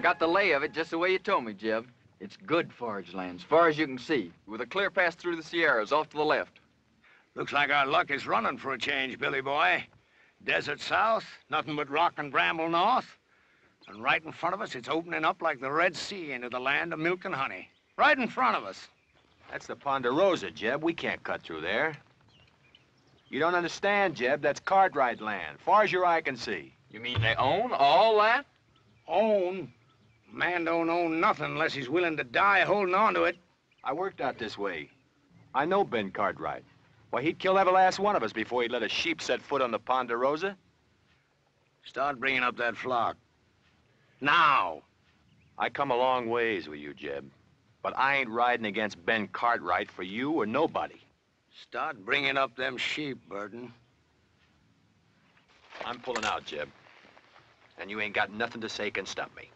I got the lay of it just the way you told me, Jeb. It's good forage land, as far as you can see, with a clear pass through the Sierras off to the left. Looks like our luck is running for a change, Billy boy. Desert south, nothing but rock and bramble north. And right in front of us, it's opening up like the Red Sea into the land of milk and honey. Right in front of us. That's the Ponderosa, Jeb. We can't cut through there. You don't understand, Jeb. That's Cartwright land, far as your eye can see. You mean they own all that? Own? Man don't own nothing unless he's willing to die holding on to it. I worked out this way. I know Ben Cartwright. Why, he'd kill every last one of us before he'd let a sheep set foot on the Ponderosa. Start bringing up that flock. Now. I come a long ways with you, Jeb. But I ain't riding against Ben Cartwright for you or nobody. Start bringing up them sheep, Burton. I'm pulling out, Jeb. And you ain't got nothing to say can stop me.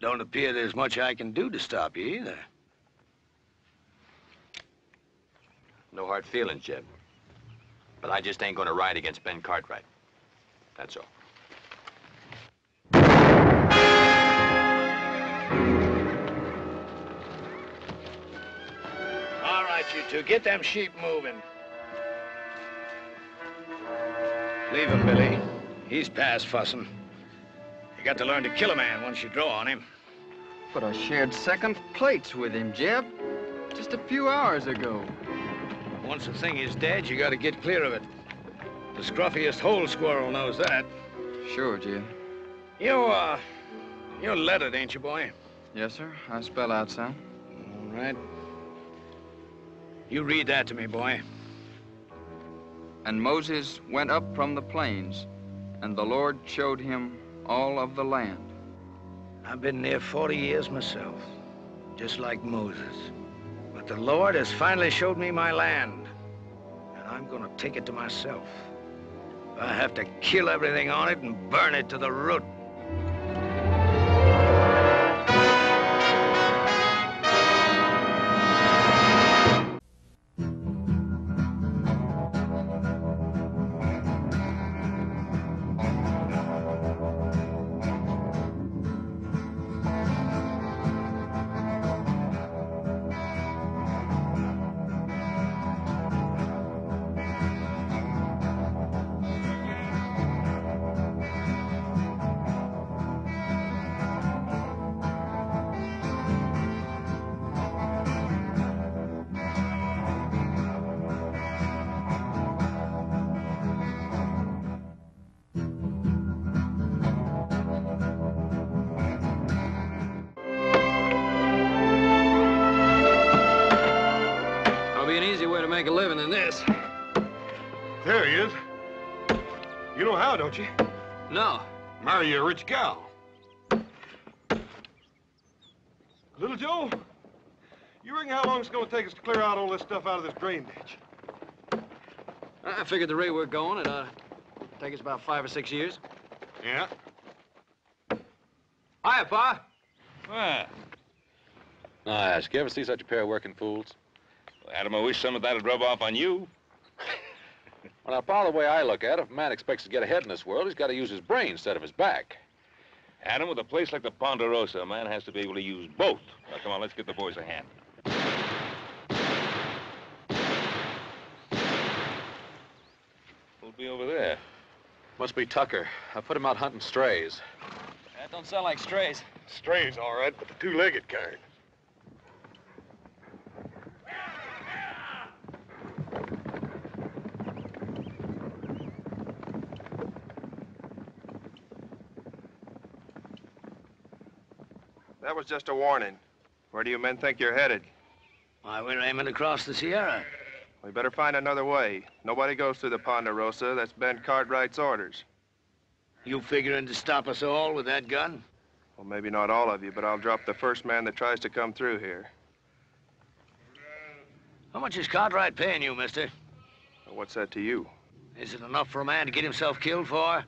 Don't appear there's much I can do to stop you either. No hard feelings, Jeb. But I just ain't gonna ride against Ben Cartwright. That's all. All right, you two, get them sheep moving. Leave him, Billy. He's past fussing. You got to learn to kill a man once you draw on him. But I shared second plates with him, Jeb. Just a few hours ago. Once a thing is dead, you got to get clear of it. The scruffiest hole squirrel knows that. Sure, Jeb. You, uh, you're lettered, ain't you, boy? Yes, sir. I spell out some. All right. You read that to me, boy. And Moses went up from the plains, and the Lord showed him all of the land. I've been there 40 years myself, just like Moses. But the Lord has finally showed me my land, and I'm gonna take it to myself. I have to kill everything on it and burn it to the root. Marry a rich gal. Little Joe, you reckon how long it's gonna take us to clear out all this stuff out of this drain ditch? I figured the rate we're going, it ought to take us about five or six years. Yeah? Hiya, Pa. Well. Now, ask, you ever see such a pair of working fools? Well, Adam, I wish some of that'd rub off on you. Well, now, Paul, the way I look at it, if a man expects to get ahead in this world, he's got to use his brain instead of his back. Adam, with a place like the Ponderosa, a man has to be able to use both. Now, come on, let's get the boys a hand. Who'll be over there? Must be Tucker. I put him out hunting strays. That don't sound like strays. Strays, all right, but the two-legged kind. Was just a warning. Where do you men think you're headed? Why, we're aiming across the Sierra. We better find another way. Nobody goes through the Ponderosa. That's Ben Cartwright's orders. You figuring to stop us all with that gun? Well, maybe not all of you, but I'll drop the first man that tries to come through here. How much is Cartwright paying you, mister? What's that to you? Is it enough for a man to get himself killed for?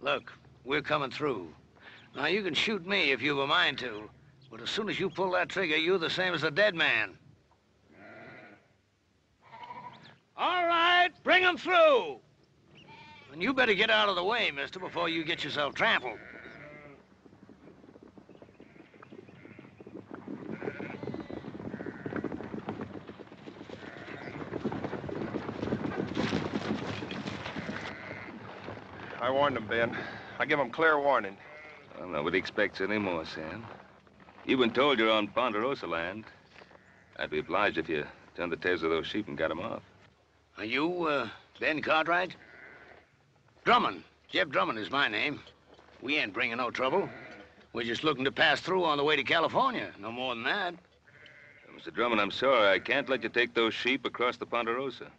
Look, we're coming through. Now, you can shoot me if you've a mind to, but as soon as you pull that trigger, you're the same as a dead man. All right, bring 'em through. And you better get out of the way, mister, before you get yourself trampled. I warned them, Ben. I give him clear warning. Well, nobody expects any more, Sam. You've been told you're on Ponderosa land. I'd be obliged if you turned the tails of those sheep and got 'em off. Are you, uh, Ben Cartwright? Drummond. Jeb Drummond is my name. We ain't bringing no trouble. We're just looking to pass through on the way to California. No more than that. Mr. Drummond, I'm sorry. I can't let you take those sheep across the Ponderosa.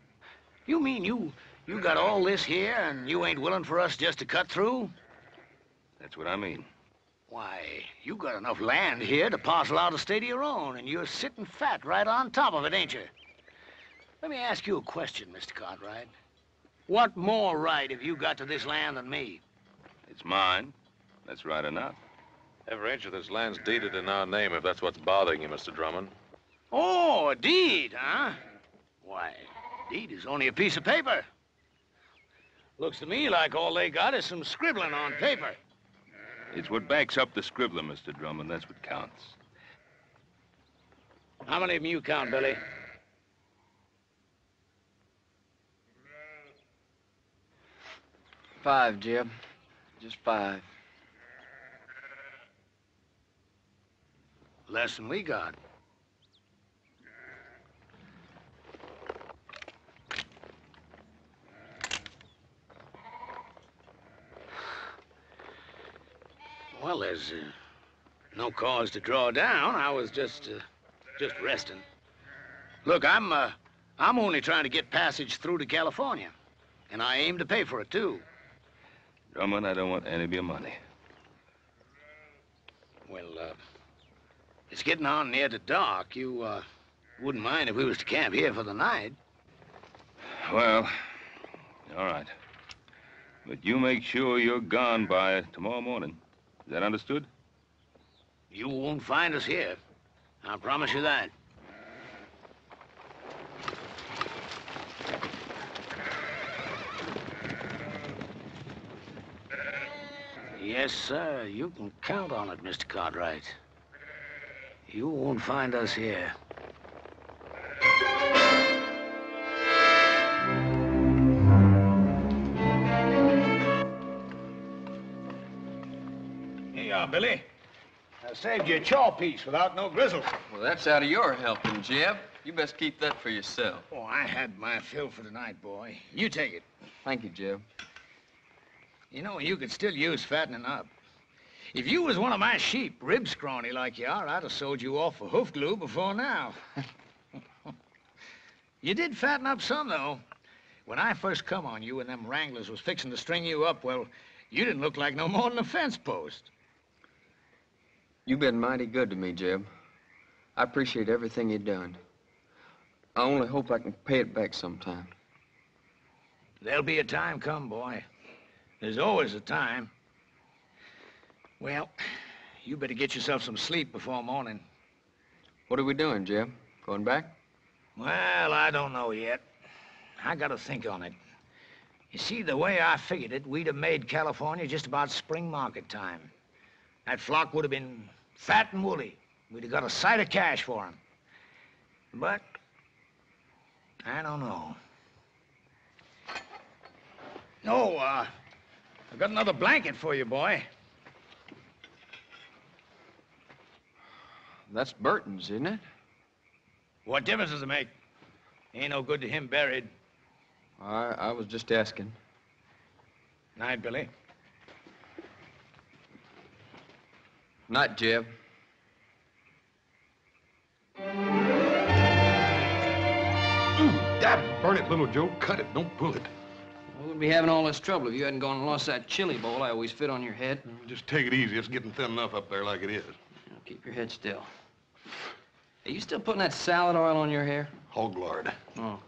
You mean you you got all this here and you ain't willing for us just to cut through? That's what I mean. Why, you got enough land here to parcel out a state of your own, and you're sitting fat right on top of it, ain't you? Let me ask you a question, Mr. Cartwright. What more right have you got to this land than me? It's mine. That's right enough. Every inch of this land's deeded in our name if that's what's bothering you, Mr. Drummond. Oh, a deed, huh? Why, deed is only a piece of paper. Looks to me like all they got is some scribbling on paper. It's what backs up the scribbler, Mr. Drummond. That's what counts. How many of them you count, Billy? Five, Jeb. Just five. Less than we got. Well, there's uh, no cause to draw down. I was just, uh, just resting. Look, I'm, uh, I'm only trying to get passage through to California, and I aim to pay for it too. Drummond, I don't want any of your money. Well, uh, it's getting on near to dark. You, uh, wouldn't mind if we was to camp here for the night. Well, all right. But you make sure you're gone by tomorrow morning. Is that understood? You won't find us here. I promise you that. Yes, sir. You can count on it, Mr. Cartwright. You won't find us here. Are, Billy. I saved you a chaw piece without no grizzle. Well, that's out of your helping, Jeb. You best keep that for yourself. Oh, I had my fill for tonight, boy. You take it. Thank you, Jeb. You know, you could still use fattening up. If you was one of my sheep, rib scrawny like you are, I'd have sold you off for hoof glue before now. you did fatten up some, though. When I first come on you and them wranglers was fixing to string you up, well, you didn't look like no more than a fence post. You've been mighty good to me, Jeb. I appreciate everything you've done. I only hope I can pay it back sometime. There'll be a time come, boy. There's always a time. Well, you better get yourself some sleep before morning. What are we doing, Jeb? Going back? Well, I don't know yet. I gotta think on it. You see, the way I figured it, we'd have made California just about spring market time. That flock would have been fat and woolly. We'd have got a sight of cash for 'em. But, I don't know. No, uh, I've got another blanket for you, boy. That's Burton's, isn't it? What difference does it make? Ain't no good to him buried. I, I was just asking. Night, Billy. Night, Jeb. Dad, burn it, little Joe. Cut it, don't pull it. We wouldn't be having all this trouble if you hadn't gone and lost that chili bowl I always fit on your head. Just take it easy. It's getting thin enough up there like it is. Now, keep your head still. Are you still putting that salad oil on your hair? Hog lard. Oh.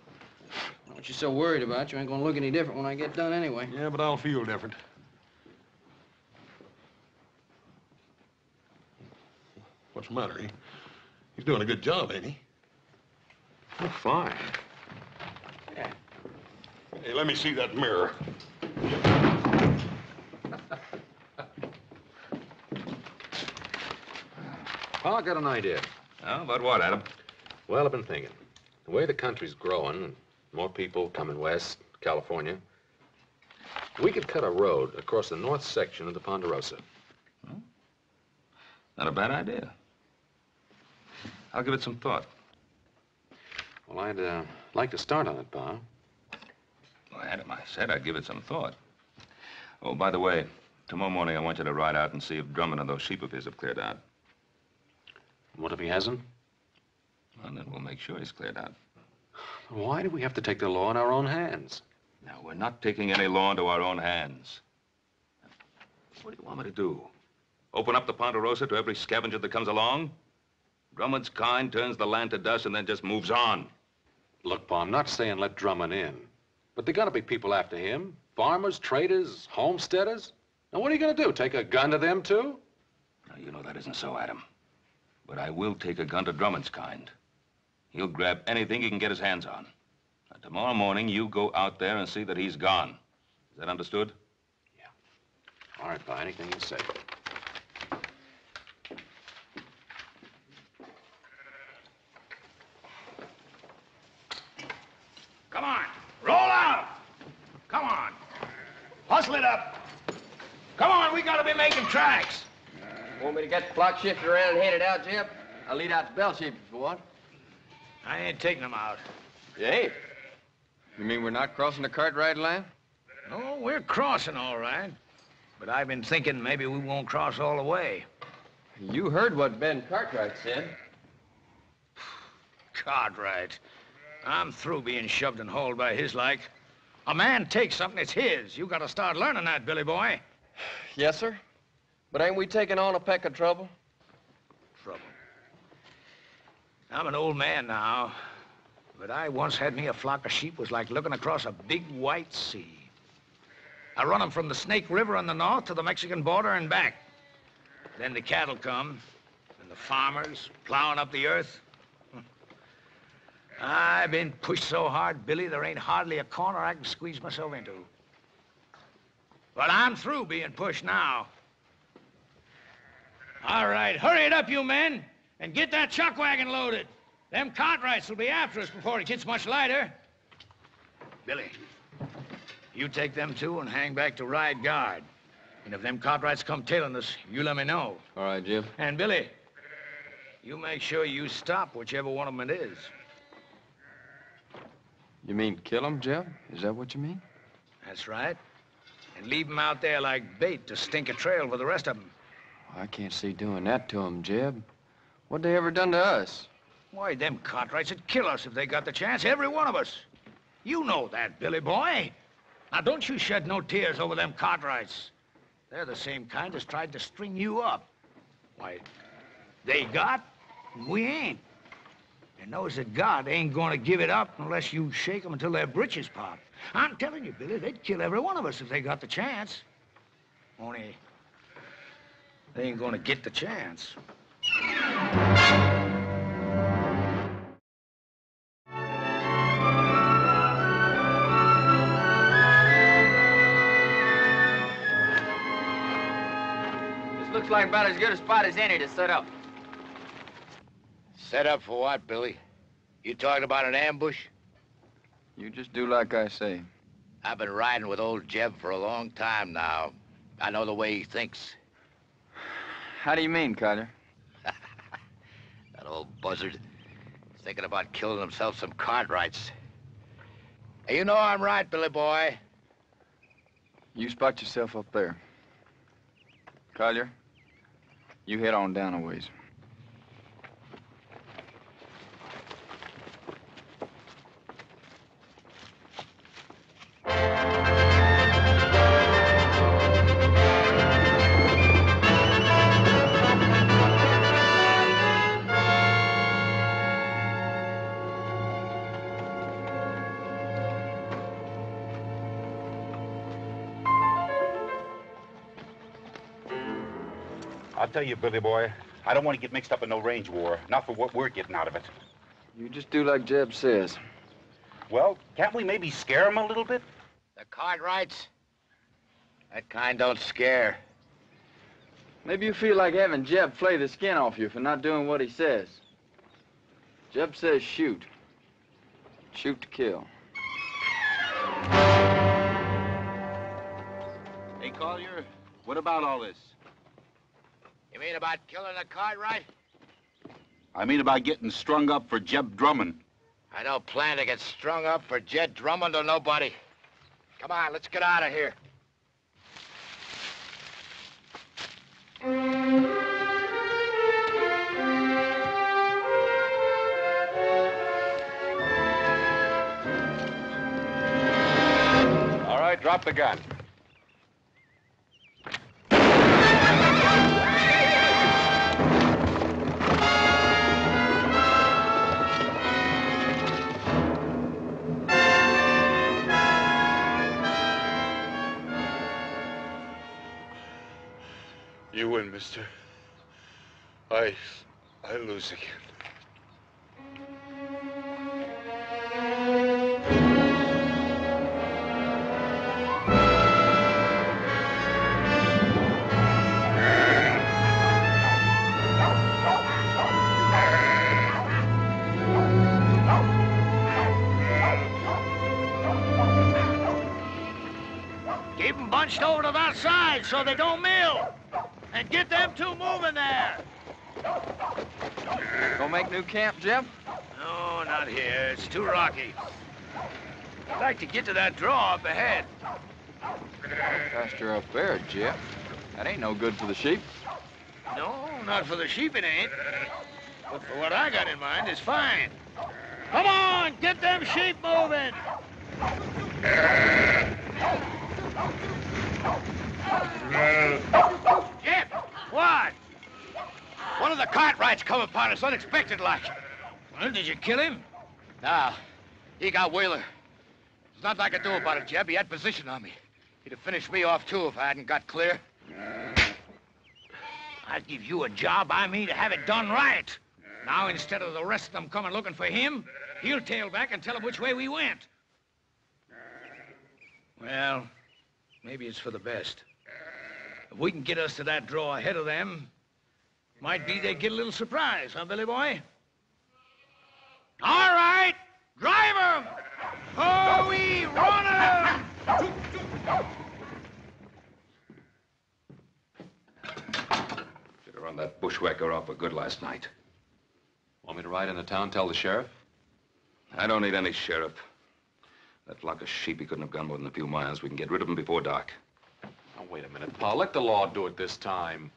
What you so worried about? You ain't gonna look any different when I get done anyway. Yeah, but I'll feel different. What's the matter? He, he's doing a good job, ain't he? Oh, fine. Hey, let me see that mirror. Well, I got an idea. Oh, about what, Adam? Well, I've been thinking. The way the country's growing, and more people coming west, California, We could cut a road across the north section of the Ponderosa. Not a bad idea. I'll give it some thought. Well, I'd uh, like to start on it, Pa. Well, Adam, I said I'd give it some thought. Oh, by the way, tomorrow morning I want you to ride out and see if Drummond and those sheep of his have cleared out. What if he hasn't? And then we'll make sure he's cleared out. Why do we have to take the law in our own hands? Now, we're not taking any law into our own hands. What do you want me to do? Open up the Ponderosa to every scavenger that comes along? Drummond's kind turns the land to dust and then just moves on. Look, Pa, I'm not saying let Drummond in. But there gotta be people after him. Farmers, traders, homesteaders. Now, what are you gonna do? Take a gun to them, too? Now, you know that isn't so, Adam. But I will take a gun to Drummond's kind. He'll grab anything he can get his hands on. Now, tomorrow morning, you go out there and see that he's gone. Is that understood? Yeah. All right, Pa, anything you say. Come on. Roll out. Come on. Hustle it up. Come on, we gotta be making tracks. Want me to get the flock shifted around and headed out, Jeb? I'll lead out the bell sheepers for one. I ain't taking them out. You ain't? You mean we're not crossing the Cartwright line? No, we're crossing all right. But I've been thinking maybe we won't cross all the way. You heard what Ben Cartwright said. Cartwright. I'm through being shoved and hauled by his like. A man takes something, it's his. You gotta start learning that, Billy boy. Yes, sir. But ain't we taking on a peck of trouble? Trouble. I'm an old man now, but I once had me a flock of sheep was like looking across a big white sea. I run 'em from the Snake River in the north to the Mexican border and back. Then the cattle come, and the farmers plowing up the earth. I've been pushed so hard, Billy, there ain't hardly a corner I can squeeze myself into. But I'm through being pushed now. All right, hurry it up, you men, and get that chuck wagon loaded. Them Cartwrights will be after us before it gets much lighter. Billy, you take them two and hang back to ride guard. And if them Cartwrights come tailing us, you let me know. All right, Jim. And Billy, you make sure you stop whichever one of them it is. You mean kill him, Jeb? Is that what you mean? That's right. And leave 'em out there like bait to stink a trail for the rest of 'em. I can't see doing that to him, Jeb. What they ever done to us? Why, them Cartwrights would kill us if they got the chance, every one of us. You know that, Billy boy. Now, don't you shed no tears over them Cartwrights. They're the same kind as tried to string you up. Why, they got, we ain't. And knows that God ain't gonna give it up unless you shake 'em until their britches pop. I'm telling you, Billy, they'd kill every one of us if they got the chance. Only, they ain't gonna get the chance. This looks like about as good a spot as any to set up. Set up for what, Billy? You talking about an ambush? You just do like I say. I've been riding with old Jeb for a long time now. I know the way he thinks. How do you mean, Carter? That old buzzard. He's thinking about killing himself some Cartwrights. Hey, you know I'm right, Billy boy. You spot yourself up there. Collier, you head on down a ways. I'll tell you, Billy boy, I don't want to get mixed up in no range war. Not for what we're getting out of it. You just do like Jeb says. Well, can't we maybe scare him a little bit? The Cartwrights? That kind don't scare. Maybe you feel like having Jeb flay the skin off you for not doing what he says. Jeb says shoot. Shoot to kill. Hey, Collier, what about all this? You mean about killing the Cartwright? I mean about getting strung up for Jeb Drummond. I don't plan to get strung up for Jeb Drummond or nobody. Come on, let's get out of here. All right, drop the gun. You win, mister. I... I lose again. Bunched over to that side so they don't mill. And get them two moving there. Gonna make new camp, Jeb? No, not here. It's too rocky. I'd like to get to that draw up ahead. Pasture up there, Jeb. That ain't no good for the sheep. No, not for the sheep it ain't. But for what I got in mind, it's fine. Come on, get them sheep moving. What? One of the Cartwrights come upon us unexpected like. Well, did you kill him? Nah, he got Wheeler. There's nothing I could do about it, Jeb. He had position on me. He'd have finished me off, too, if I hadn't got clear. I'd give you a job, I mean, to have it done right. Now, instead of the rest of them coming looking for him, he'll tail back and tell them which way we went. Well, maybe it's for the best. If we can get us to that draw ahead of them, might be they get a little surprise, huh, Billy Boy? All right, drive 'em! Oh, we run 'em! Should have run that bushwhacker off for good last night. Want me to ride into town, and tell the sheriff? I don't need any sheriff. That flock of sheep, he couldn't have gone more than a few miles. We can get rid of him before dark. Wait a minute, Pa. Let the law do it this time.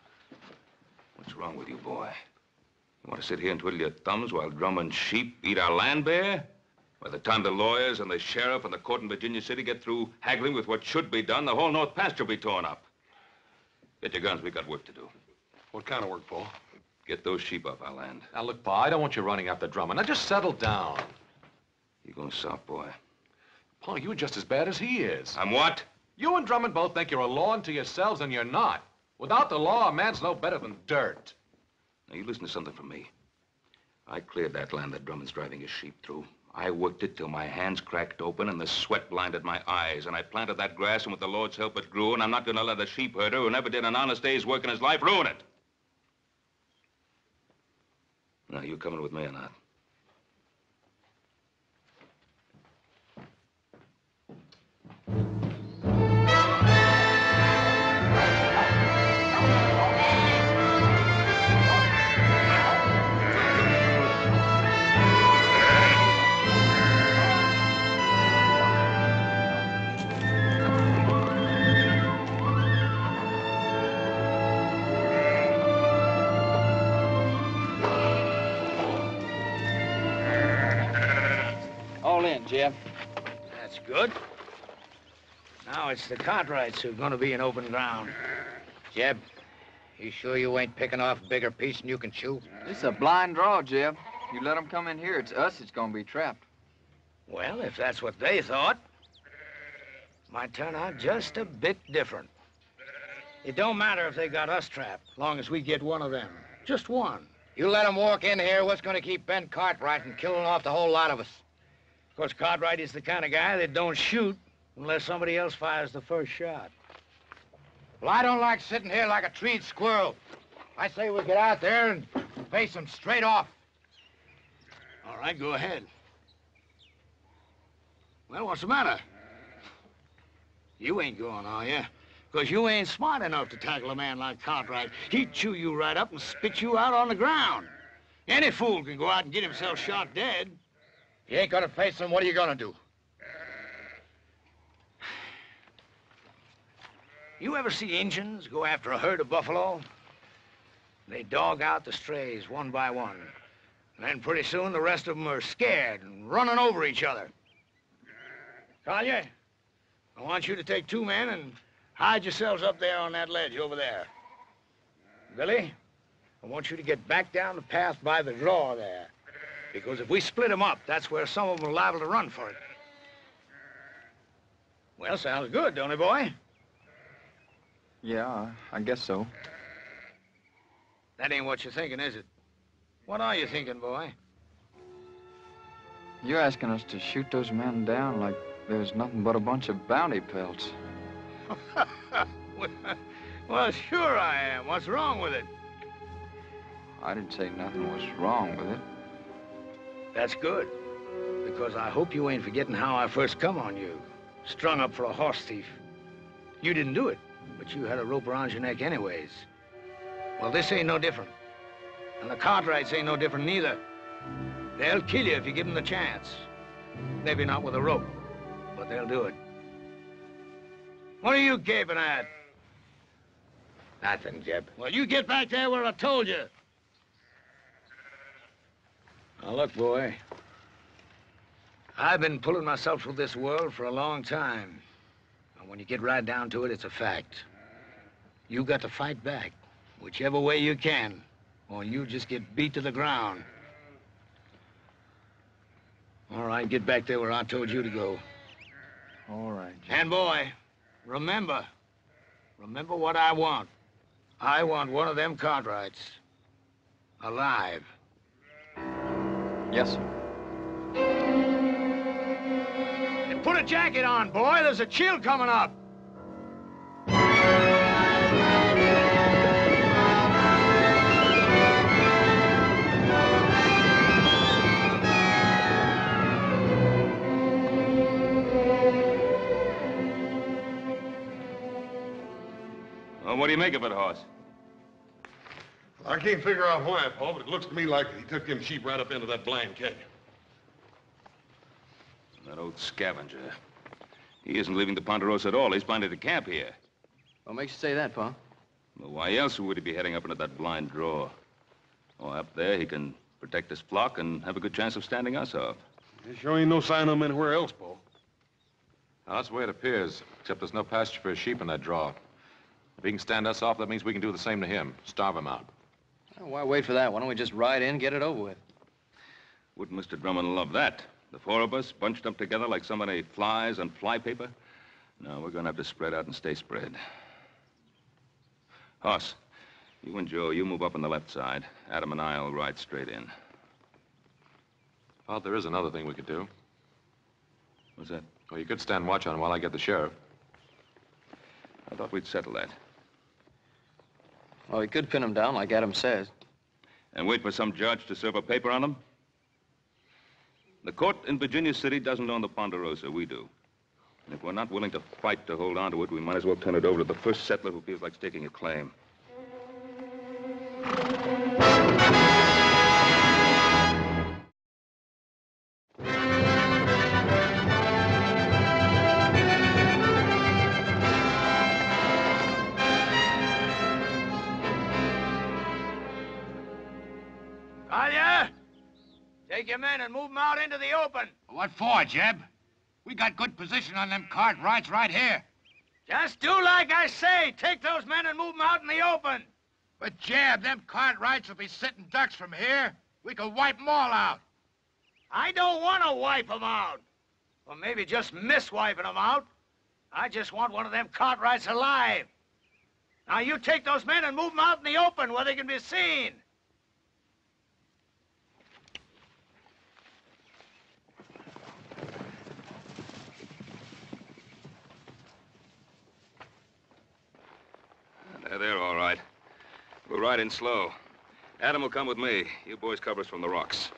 What's wrong with you, boy? You want to sit here and twiddle your thumbs while Drummond's sheep eat our land bare? By the time the lawyers and the sheriff and the court in Virginia City get through haggling with what should be done, the whole North Pasture will be torn up. Get your guns. We've got work to do. What kind of work, Pa? Get those sheep off our land. Now, look, Pa, I don't want you running after Drummond. Now, just settle down. You're going soft, boy. Pa, you're just as bad as he is. I'm what? You and Drummond both think you're a law unto yourselves, and you're not. Without the law, a man's no better than dirt. Now, you listen to something from me. I cleared that land that Drummond's driving his sheep through. I worked it till my hands cracked open and the sweat blinded my eyes. And I planted that grass, and with the Lord's help, it grew. And I'm not going to let a sheep herder who never did an honest day's work in his life ruin it. Now, you coming with me or not? All in, Jeb. That's good. Now it's the Cartwrights who're going to be in open ground. Jeb, you sure you ain't picking off a bigger piece than you can chew? This is a blind draw, Jeb. You let them come in here, it's us that's gonna be trapped. Well, if that's what they thought, might turn out just a bit different. It don't matter if they got us trapped, long as we get one of them. Just one. You let 'em walk in here, what's gonna keep Ben Cartwright from killing off the whole lot of us? Of course, Cartwright is the kind of guy that don't shoot unless somebody else fires the first shot. Well, I don't like sitting here like a treed squirrel. I say we get out there and face them straight off. All right, go ahead. Well, what's the matter? You ain't going, are you? Because you ain't smart enough to tackle a man like Cartwright. He'd chew you right up and spit you out on the ground. Any fool can go out and get himself shot dead. You ain't gonna face him, what are you gonna do? You ever see Injuns go after a herd of buffalo? They dog out the strays one by one. And then pretty soon the rest of them are scared and running over each other. Collier, I want you to take two men and hide yourselves up there on that ledge over there. Billy, I want you to get back down the path by the draw there. Because if we split them up, that's where some of them are liable to run for it. Well, sounds good, don't it, boy? Yeah, I guess so. That ain't what you're thinking, is it? What are you thinking, boy? You're asking us to shoot those men down like there's nothing but a bunch of bounty pelts. well, sure I am. What's wrong with it? I didn't say nothing was wrong with it. That's good. Because I hope you ain't forgetting how I first come on you. Strung up for a horse thief. You didn't do it, but you had a rope around your neck anyways. Well, this ain't no different. And the Cartwrights ain't no different neither. They'll kill you if you give them the chance. Maybe not with a rope, but they'll do it. What are you gaping at? Nothing, Jeb. Well, you get back there where I told you. Now, look, boy. I've been pulling myself through this world for a long time. And when you get right down to it, it's a fact. You got to fight back, whichever way you can, or you just get beat to the ground. All right, get back there where I told you to go. All right, And, boy, remember, remember what I want. I want one of them Cartwrights. Alive. Yes, sir. And put a jacket on, boy. There's a chill coming up. Well, what do you make of it, Hoss? I can't figure out why, Paul, but it looks to me like he took them sheep right up into that blind canyon. That old scavenger. He isn't leaving the Ponderosa at all. He's planted a camp here. What makes you say that, Pa? Well, why else would he be heading up into that blind draw? Oh, up there, he can protect his flock and have a good chance of standing us off. There sure ain't no sign of him anywhere else, Paul. Now, that's the way it appears, except there's no pasture for his sheep in that draw. If he can stand us off, that means we can do the same to him. Starve him out. Well, why wait for that? Why don't we just ride in, get it over with? Wouldn't Mr. Drummond love that? The four of us bunched up together like so many flies on flypaper? No, we're going to have to spread out and stay spread. Hoss, you and Joe, you move up on the left side. Adam and I'll ride straight in. Well, there is another thing we could do. What's that? Well, you could stand watch on him while I get the sheriff. I thought we'd settle that. Well, we could pin him down like Adam says. And wait for some judge to serve a paper on him? The court in Virginia City doesn't own the Ponderosa. We do. And if we're not willing to fight to hold on to it, we might as well turn it over to the first settler who feels like staking a claim. What for, Jeb? We got good position on them Cartwrights right here. Just do like I say. Take those men and move them out in the open. But, Jeb, them Cartwrights will be sitting ducks from here. We could wipe them all out. I don't want to wipe them out. Or maybe just miss wiping them out. I just want one of them Cartwrights alive. Now, you take those men and move them out in the open where they can be seen. Uh, they're all right. We're riding slow. Adam will come with me. You boys cover us from the rocks.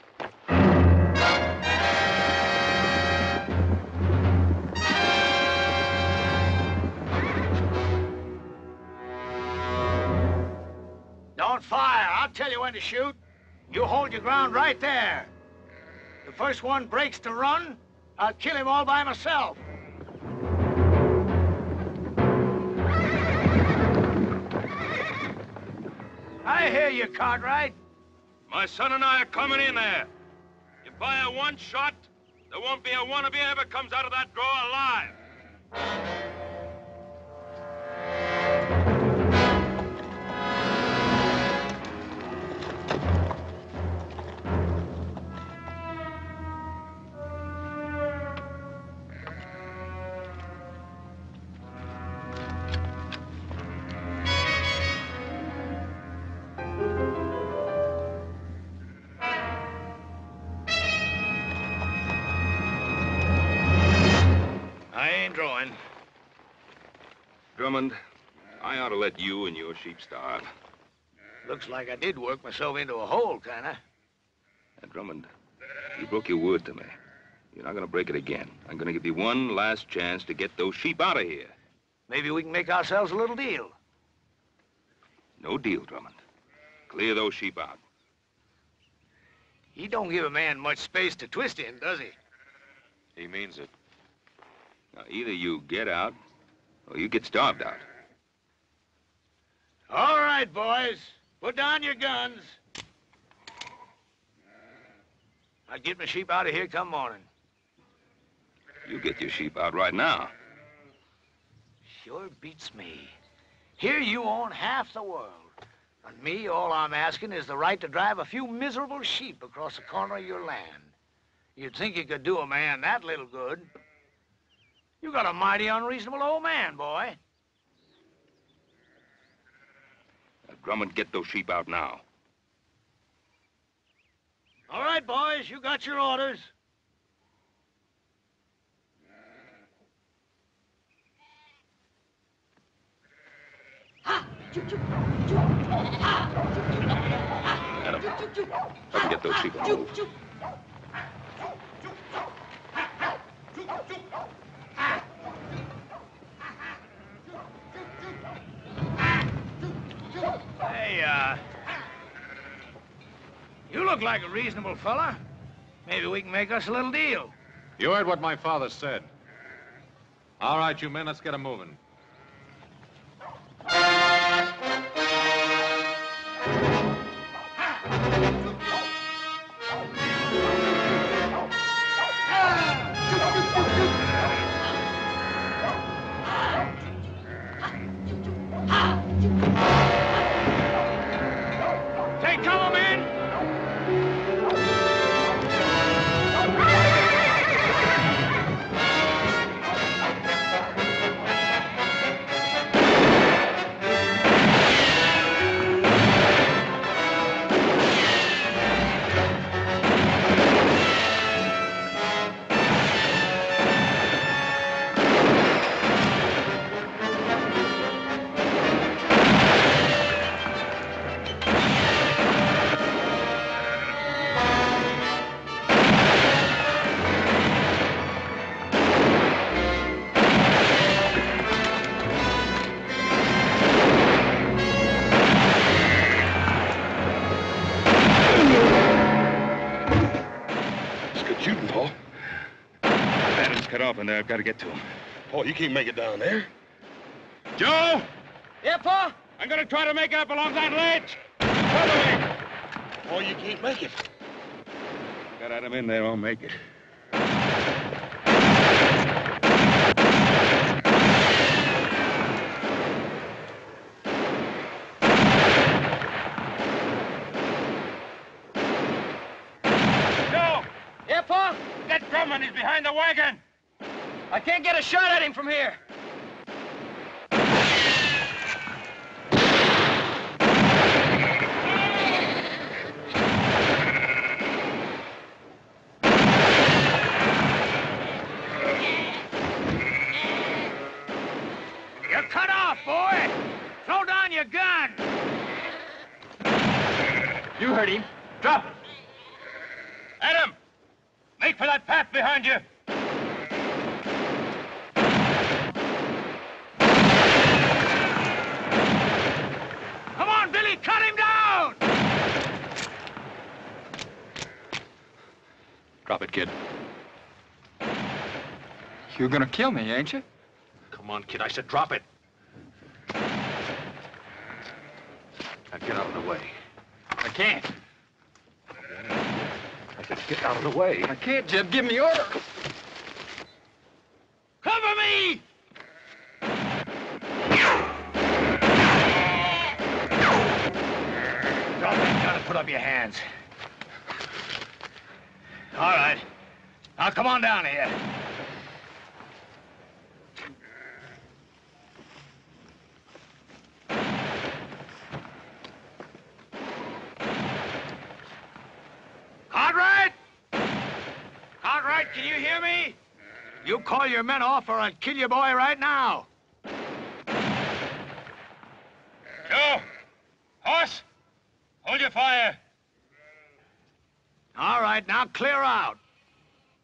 Don't fire. I'll tell you when to shoot. You hold your ground right there. The first one breaks to run, I'll kill him all by myself. I hear you, Cartwright. My son and I are coming in there. You fire one shot, there won't be a one of you ever comes out of that drawer alive. To let you and your sheep starve. Looks like I did work myself into a hole, kinda. Now, Drummond, you broke your word to me. You're not going to break it again. I'm going to give you one last chance to get those sheep out of here. Maybe we can make ourselves a little deal. No deal, Drummond. Clear those sheep out. He don't give a man much space to twist in, does he? He means it. Now, either you get out or you get starved out. All right, boys. Put down your guns. I'll get my sheep out of here come morning. You get your sheep out right now. Sure beats me. Here you own half the world. And me, all I'm asking is the right to drive a few miserable sheep across the corner of your land. You'd think you could do a man that little good. You got a mighty unreasonable old man, boy. Now, Drummond, get those sheep out now. All right, boys, you got your orders. Adam, get those sheep moved. Hey, uh... You look like a reasonable fella. Maybe we can make us a little deal. You heard what my father said. All right, you men, let's get 'em moving. Cut off in there. I've got to get to him. Paul, you can't make it down there. Joe! Yeah, Pa? I'm going to try to make it up along that ledge. Follow me. Paul, you can't make it. Got Adam in there. I'll make it. Joe! Yeah, Pa? Get Drummond. He's behind the wagon. I can't get a shot at him from here. You're cut off, boy! Throw down your gun! You heard him. Drop it. Adam! Make for that path behind you. Come on, Billy, cut him down! Drop it, kid. You're gonna kill me, ain't you? Come on, kid. I said drop it. Now get out of the way. I can't. I said get out of the way. I can't, Jeb. Give me order. Cover me! Drop that gun and put up your hands. All right. Now come on down here. Cartwright! Cartwright, can you hear me? You call your men off or I'll kill your boy right now. Joe! Hoss! Hold your fire. All right, now clear out.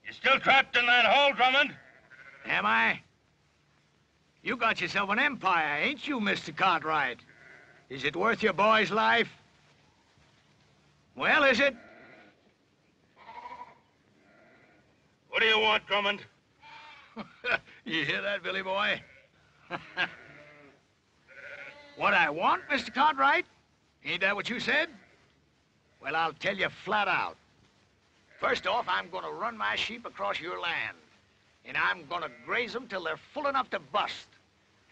You're still trapped in that hole, Drummond. Am I? You got yourself an empire, ain't you, Mr. Cartwright? Is it worth your boy's life? Well, is it? What do you want, Drummond? you hear that, Billy boy? what I want, Mr. Cartwright? Ain't that what you said? Well, I'll tell you flat out. First off, I'm gonna run my sheep across your land. And I'm gonna graze them till they're full enough to bust.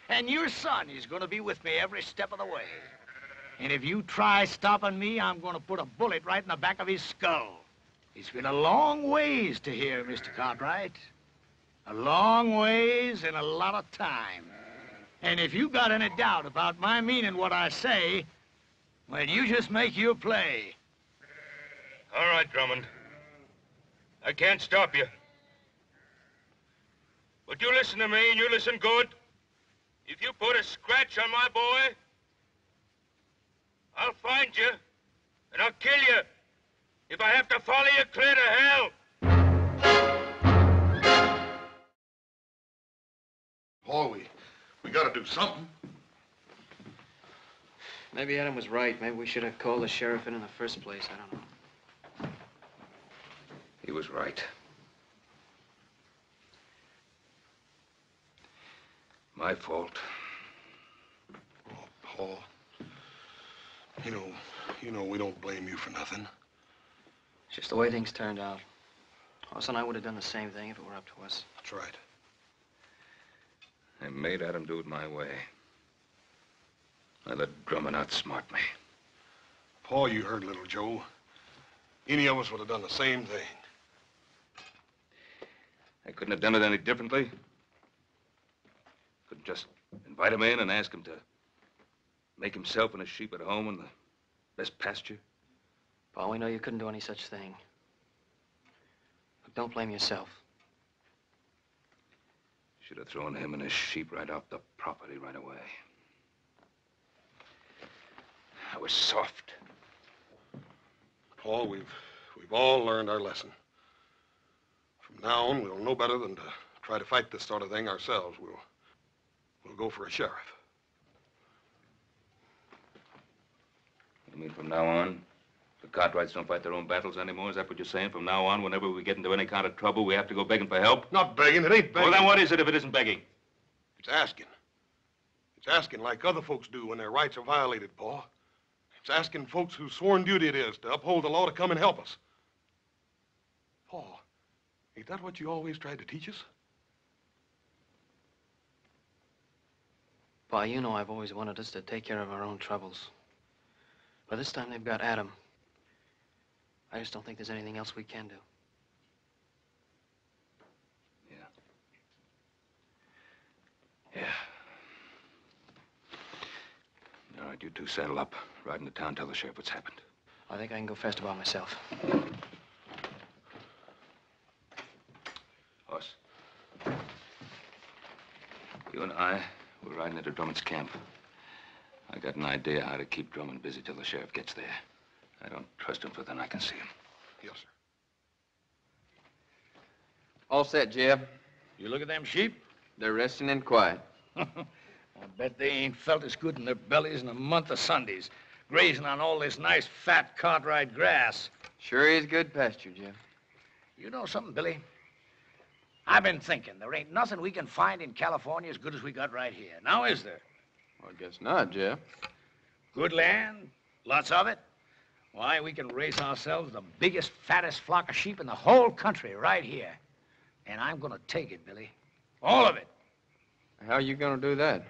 And your son is gonna be with me every step of the way. And if you try stopping me, I'm gonna put a bullet right in the back of his skull. It's been a long ways to here, Mr. Cartwright. A long ways and a lot of time. And if you got any doubt about my meaning what I say, well, you just make your play. All right, Drummond. I can't stop you. But you listen to me, and you listen good. If you put a scratch on my boy, I'll find you, and I'll kill you. If I have to follow you clear to hell. Pa, we, we gotta do something. Maybe Adam was right. Maybe we should have called the sheriff in in the first place. I don't know. He was right. My fault. Pa, you know, you know we don't blame you for nothing. It's just the way things turned out. Hoss and I would have done the same thing if it were up to us. That's right. I made Adam do it my way. I let Drummond outsmart me. Pa, you heard little Joe. Any of us would have done the same thing. I couldn't have done it any differently. Couldn't just invite him in and ask him to make himself and his sheep at home in the best pasture. Pa, we know you couldn't do any such thing. But don't blame yourself. Should have thrown him and his sheep right off the property right away. I was soft. Pa, we've we've all learned our lesson. From now on, we'll know better than to try to fight this sort of thing ourselves. We'll we'll go for a sheriff. You mean from now on, the Cartwrights don't fight their own battles anymore? Is that what you're saying? From now on, whenever we get into any kind of trouble, we have to go begging for help? Not begging. It ain't begging. Well, then what is it if it isn't begging? It's asking. It's asking like other folks do when their rights are violated, Pa. It's asking folks whose sworn duty it is to uphold the law to come and help us. Pa, ain't that what you always tried to teach us? Pa, you know I've always wanted us to take care of our own troubles. But this time they've got Adam. I just don't think there's anything else we can do. Yeah. Yeah. All right, you two saddle up. Ride into town, tell the sheriff what's happened. I think I can go fast by myself. Hoss. You and I, we're riding into Drummond's camp. I got an idea how to keep Drummond busy till the sheriff gets there. I don't trust him, but then I can see him. Yes, sir. All set, Jeb. You look at them sheep? They're resting and quiet. I bet they ain't felt as good in their bellies in a month of Sundays, grazing on all this nice, fat Cartwright grass. Sure is good pasture, Jeb. You know something, Billy? I've been thinking there ain't nothing we can find in California as good as we got right here. Now, is there? Well, I guess not, Jeb. Good land, lots of it. Why, we can raise ourselves the biggest, fattest flock of sheep in the whole country right here. And I'm going to take it, Billy. All of it. How are you going to do that?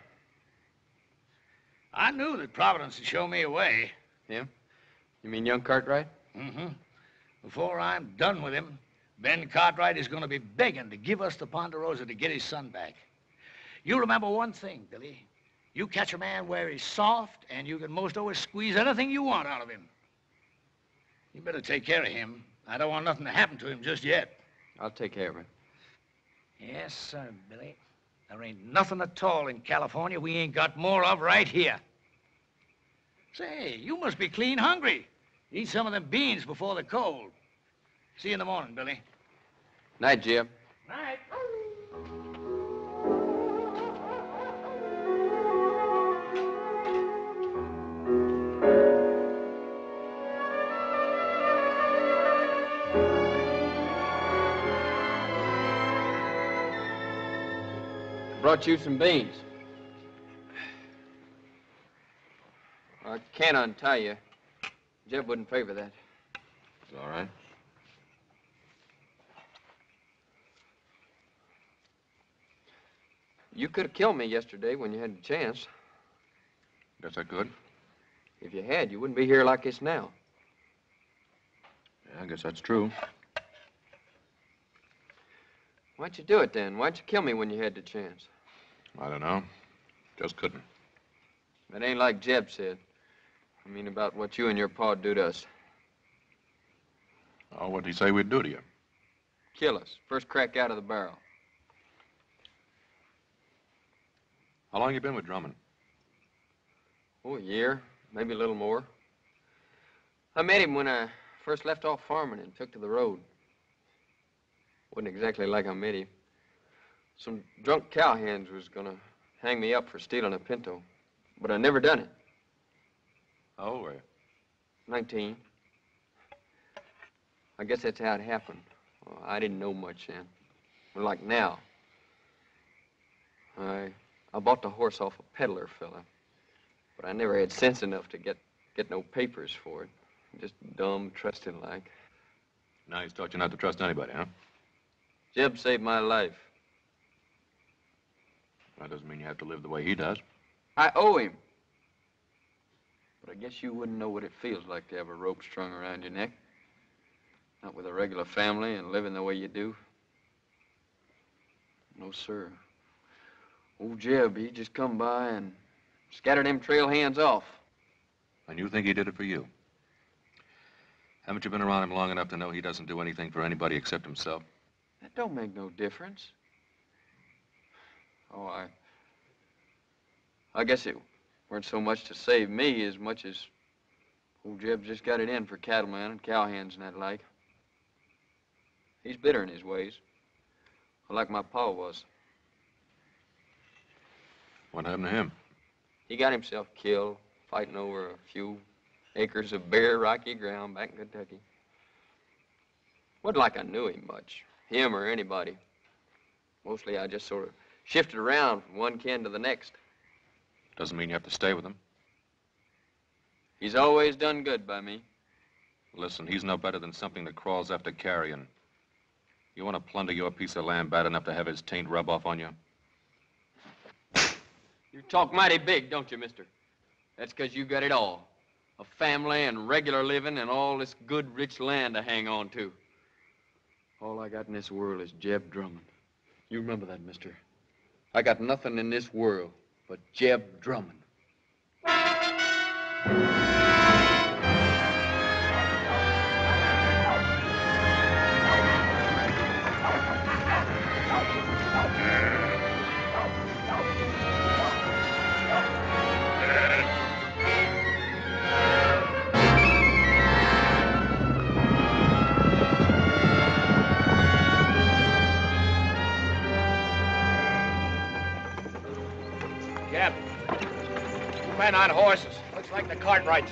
I knew that Providence would show me a way. Him? You mean young Cartwright? Mm-hmm. Before I'm done with him, Ben Cartwright is going to be begging to give us the Ponderosa to get his son back. You remember one thing, Billy. You catch a man where he's soft, and you can most always squeeze anything you want out of him. You better take care of him. I don't want nothing to happen to him just yet. I'll take care of him. Yes, sir, Billy. There ain't nothing at all in California we ain't got more of right here. Say, you must be clean hungry. Eat some of them beans before the cold. See you in the morning, Billy. Night, Jeb. Night. Brought you some beans. I can't untie you. Jeb wouldn't favor that. It's all right. You could have killed me yesterday when you had the chance. Guess I could. If you had, you wouldn't be here like this now. Yeah, I guess that's true. Why'd you do it then? Why'd you kill me when you had the chance? I don't know. Just couldn't. It ain't like Jeb said. I mean about what you and your pa do to us. Oh, what'd he say we'd do to you? Kill us. First crack out of the barrel. How long you been with Drummond? Oh, a year, maybe a little more. I met him when I first left off farming and took to the road. Wasn't exactly like I met him. Some drunk cowhands was gonna hang me up for stealing a pinto, but I never done it. How old were you? Nineteen. I guess that's how it happened. Well, I didn't know much then. But like now. I I bought the horse off a peddler fella, but I never had sense enough to get get no papers for it. Just dumb, trusting like. Now he's taught you not to trust anybody, huh? Jeb saved my life. That doesn't mean you have to live the way he does. I owe him. But I guess you wouldn't know what it feels like to have a rope strung around your neck. Not with a regular family and living the way you do. No, sir. Old Jeb, he just come by and scattered them trail hands off. And you think he did it for you? Haven't you been around him long enough to know he doesn't do anything for anybody except himself? That don't make no difference. Oh, I... I guess it weren't so much to save me as much as old Jeb just got it in for cattlemen and cowhands and that like. He's bitter in his ways, like my pa was. What happened to him? He got himself killed fighting over a few acres of bare, rocky ground back in Kentucky. Wasn't like I knew him much, him or anybody. Mostly I just sort of shifted around from one kin to the next. Doesn't mean you have to stay with him. He's always done good by me. Listen, he's no better than something that crawls after carrion. You want to plunder your piece of land bad enough to have his taint rub off on you? You talk mighty big, don't you, mister? That's 'cause you got it all. A family and regular living and all this good, rich land to hang on to. All I got in this world is Jeb Drummond. You remember that, mister. I got nothing in this world but Jeb Drummond. Men on horses. Looks like the Cartwrights.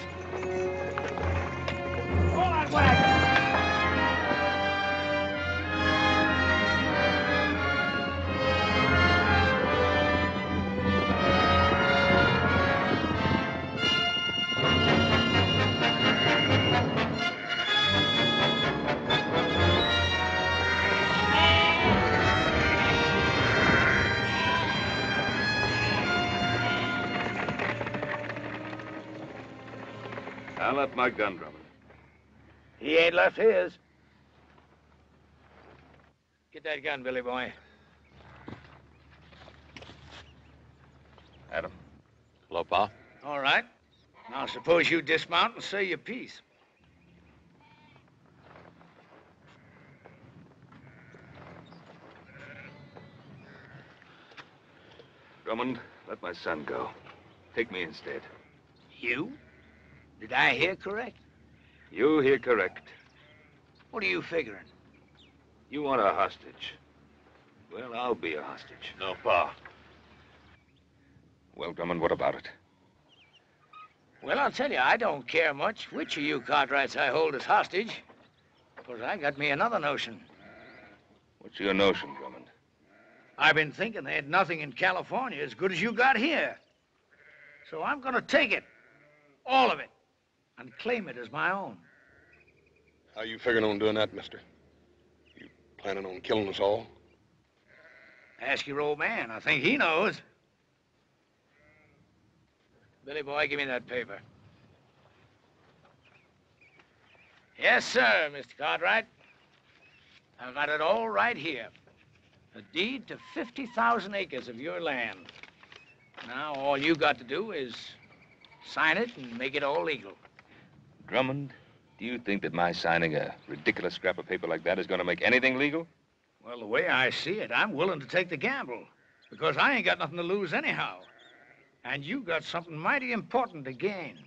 Hold on, wagon! Left my gun, Drummond. He ain't left his. Get that gun, Billy boy. Adam. Hello, Pa. All right. Now suppose you dismount and say your piece. Drummond, let my son go. Take me instead. You? Did I hear correct? You hear correct. What are you figuring? You want a hostage. Well, I'll be a hostage. No, Pa. Well, Drummond, what about it? Well, I'll tell you, I don't care much which of you Cartwrights I hold as hostage. Because I got me another notion. What's your notion, Drummond? I've been thinking they had nothing in California as good as you got here. So I'm going to take it, all of it, and claim it as my own. How you figuring on doing that, mister? You planning on killing us all? Ask your old man. I think he knows. Billy boy, give me that paper. Yes, sir, Mr. Cartwright. I've got it all right here. A deed to 50,000 acres of your land. Now, all you got to do is sign it and make it all legal. Drummond, do you think that my signing a ridiculous scrap of paper like that is going to make anything legal? Well, the way I see it, I'm willing to take the gamble. Because I ain't got nothing to lose anyhow. And you got something mighty important to gain.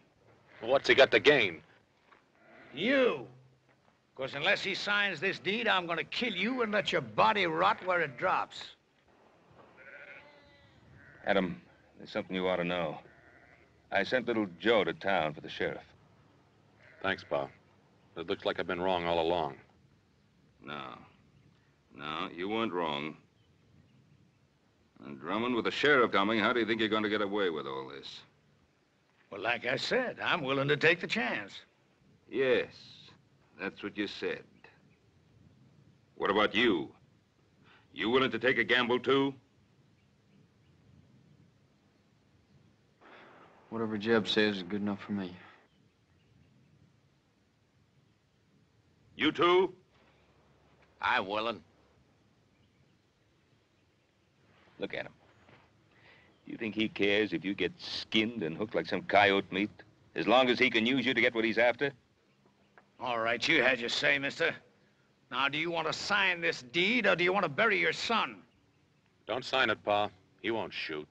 Well, what's he got to gain? You. Because unless he signs this deed, I'm going to kill you and let your body rot where it drops. Adam, there's something you ought to know. I sent little Joe to town for the sheriff. Thanks, Pa. It looks like I've been wrong all along. No. No, you weren't wrong. And Drummond, with the sheriff coming, how do you think you're going to get away with all this? Well, like I said, I'm willing to take the chance. Yes, that's what you said. What about you? You willing to take a gamble, too? Whatever Jeb says is good enough for me. You too? I'm willing. Look at him. Do you think he cares if you get skinned and hooked like some coyote meat? As long as he can use you to get what he's after? All right, you had your say, mister. Now, do you want to sign this deed, or do you want to bury your son? Don't sign it, Pa. He won't shoot.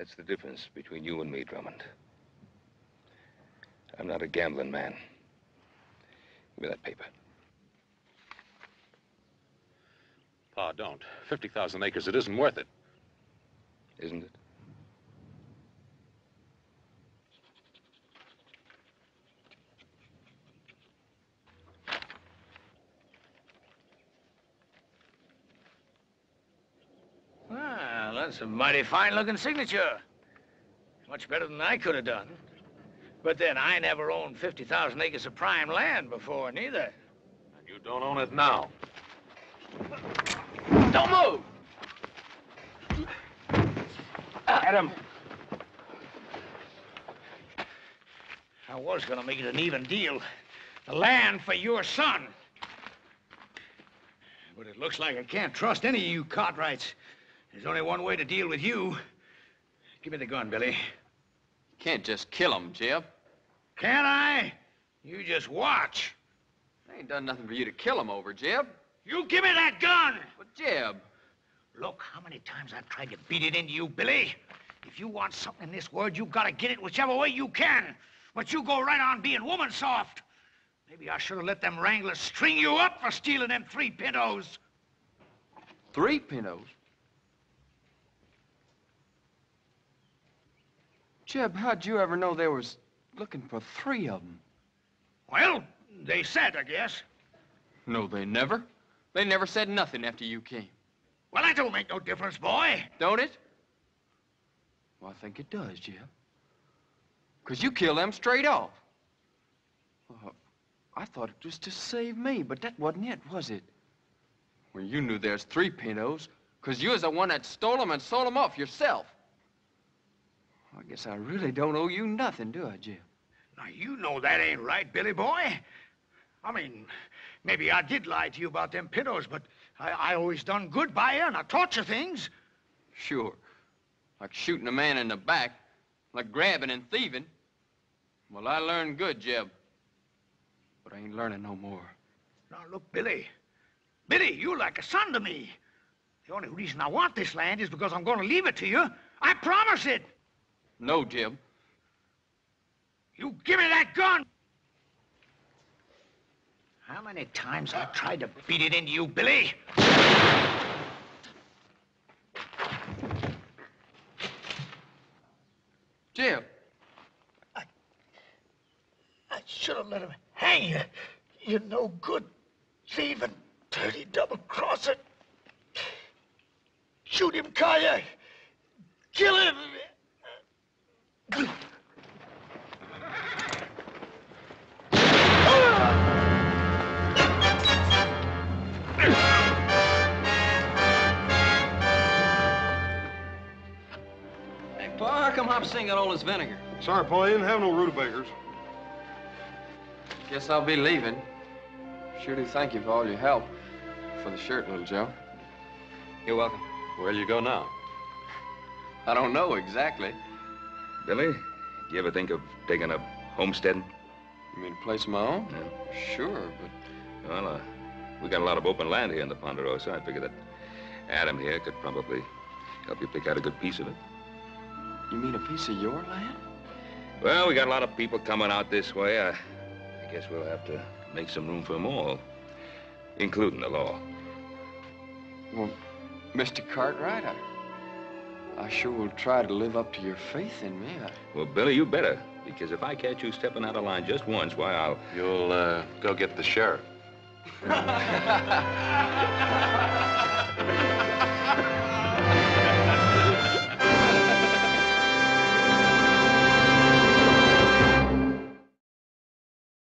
That's the difference between you and me, Drummond. I'm not a gambling man. Give me that paper. Pa, don't. 50,000 acres, it isn't worth it. Isn't it? Well, that's a mighty fine-looking signature. Much better than I could have done. But then, I never owned 50,000 acres of prime land before, neither. And you don't own it now. Don't move! Ah. Adam! I was gonna make it an even deal. The land for your son. But it looks like I can't trust any of you Cartwrights. There's only one way to deal with you. Give me the gun, Billy. You can't just kill him, Jeb. Can't I? You just watch. I ain't done nothing for you to kill him over, Jeb. You give me that gun! But, Jeb, Look how many times I've tried to beat it into you, Billy. If you want something in this world, you gotta get it whichever way you can. But you go right on being woman soft. Maybe I should have let them wranglers string you up for stealing them three pintos. three pintos. Jeb, how'd you ever know they was looking for three of them? Well, they said, I guess. No, they never. They never said nothing after you came. Well, that don't make no difference, boy. Don't it? Well, I think it does, Jeb. Because you killed them straight off. Well, I thought it was to save me, but that wasn't it, was it? Well, you knew there's three pintos. Because you was the one that stole them and sold them off yourself. I guess I really don't owe you nothing, do I, Jeb? Now, you know that ain't right, Billy boy. I mean, maybe I did lie to you about them pintos, but I, I always done good by you, and I taught you things. Sure. Like shooting a man in the back, like grabbing and thieving. Well, I learned good, Jeb. But I ain't learning no more. Now, look, Billy. Billy, you're like a son to me. The only reason I want this land is because I'm going to leave it to you. I promise it. No, Jeb. You give me that gun! How many times I tried to beat it into you, Billy? Jeb. I should have let him hang you. You're no good, thieving, dirty double-crosser. Shoot him, Kaya. Kill him. Hey, Pa, how come Hop Sing got all this vinegar? Sorry, Pa, you didn't have no rutabagas. Guess I'll be leaving. Sure do thank you for all your help. For the shirt, little Joe. You're welcome. Where'll you go now? I don't know exactly. Billy, do you ever think of taking up homesteading? You mean a place of my own? Sure, but Well, uh, we got a lot of open land here in the Ponderosa. I figure that Adam here could probably help you pick out a good piece of it. you mean a piece of your land? Well, we got a lot of people coming out this way. I, I guess we'll have to make some room for them all, including the law. Well, Mr. Cartwright, I, I sure will try to live up to your faith in me. I... Well, Billy, you better, because if I catch you stepping out of line just once, why, I'll... You'll uh, go get the sheriff.